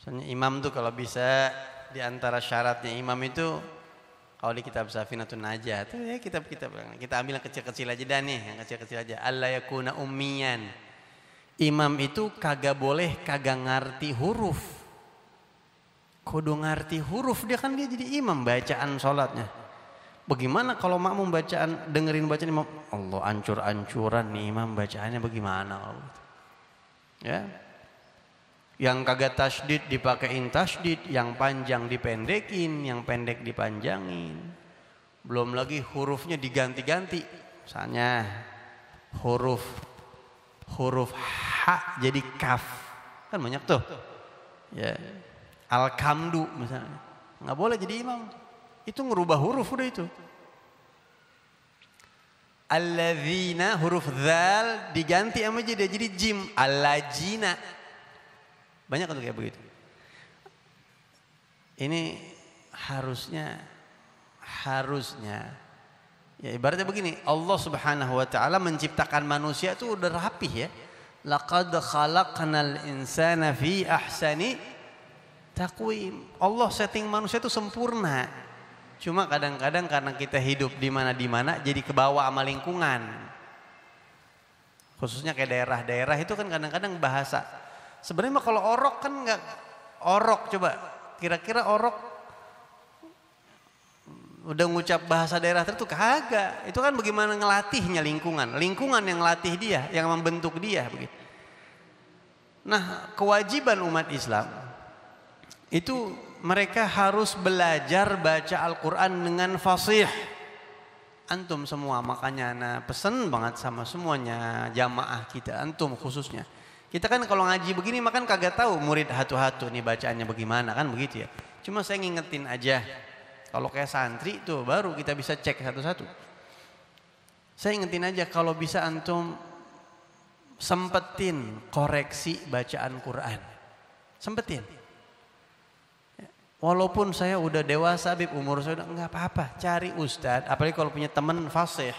Misalnya imam tuh kalau bisa di antara syaratnya imam itu kalau di kitab Safinatun Najah tuh ya kitab-kitab kita ambil yang kecil-kecil aja dah nih, yang kecil-kecil aja. Allah yakuna ummiyan. Imam itu kagak boleh kagak ngerti huruf. Kudu ngerti huruf dia kan dia jadi imam bacaan sholatnya. Bagaimana kalau makmum bacaan dengerin bacaan imam Allah ancur-ancuran nih imam bacaannya bagaimana Allah. Ya, yang kagak tasdid dipakein tasdid, yang panjang dipendekin, yang pendek dipanjangin. Belum lagi hurufnya diganti-ganti. Misalnya huruf huruf H jadi kaf. Kan banyak tuh. Ya. Al-kamdu misalnya. Nggak boleh jadi imam. Itu ngerubah huruf udah itu. Alladzina huruf zal diganti sama jadi jadi jim. Allajina banyak untuk kayak begitu. Ini harusnya harusnya ya ibaratnya begini, Allah Subhanahu wa taala menciptakan manusia itu udah rapih ya. Laqad khalaqnal insana fi ahsani taqwim. Allah setting manusia itu sempurna. Cuma kadang-kadang karena kita hidup di mana di mana jadi kebawa sama lingkungan. Khususnya kayak daerah-daerah itu kan kadang-kadang bahasa Sebenarnya kalau orok kan nggak orok coba. Kira-kira orok udah ngucap bahasa daerah tertentu kagak. Itu kan bagaimana ngelatihnya lingkungan. Lingkungan yang ngelatih dia, yang membentuk dia begitu. Nah, kewajiban umat Islam itu mereka harus belajar baca Al-Qur'an dengan fasih. Antum semua makanya nah pesen banget sama semuanya jamaah kita antum khususnya kita kan kalau ngaji begini makan kagak tahu murid hatu-hatu nih bacaannya bagaimana kan begitu ya. Cuma saya ngingetin aja. Kalau kayak santri tuh baru kita bisa cek satu-satu. Saya ingetin aja kalau bisa antum sempetin koreksi bacaan Quran. Sempetin. Walaupun saya udah dewasa, Bib, umur saya udah enggak apa-apa. Cari ustadz, apalagi kalau punya teman fasih.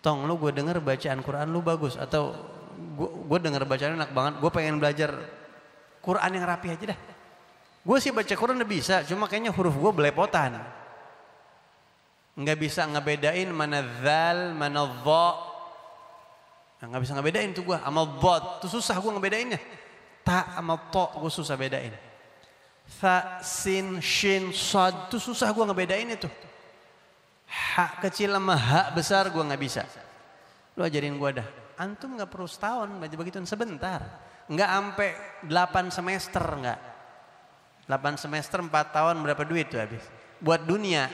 Tong, lu gue denger bacaan Quran lu bagus. Atau gue denger bacaan enak banget. Gue pengen belajar Quran yang rapi aja dah. Gue sih baca Quran udah bisa cuma kayaknya huruf gue belepotan. Nggak bisa ngebedain mana zal mana dha. Nah, nggak bisa ngebedain tuh gue sama bot tuh susah gue ngebedainnya. Ta sama to gue susah bedain. Tha sin shin sad tuh susah gue ngebedain itu ha kecil sama ha besar gue nggak bisa. Lu ajarin gue dah antum nggak perlu setahun baca begitu sebentar. Nggak sampai 8 semester nggak. 8 semester 4 tahun berapa duit tuh habis? Buat dunia.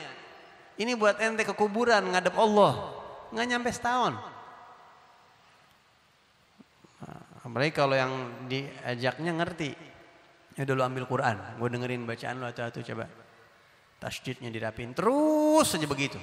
Ini buat ente ke kuburan ngadep Allah. Nggak nyampe setahun. Apalagi kalau yang diajaknya ngerti. Ya dulu ambil Quran. Gue dengerin bacaan lo atau coba. Tasjidnya dirapin. Terus saja begitu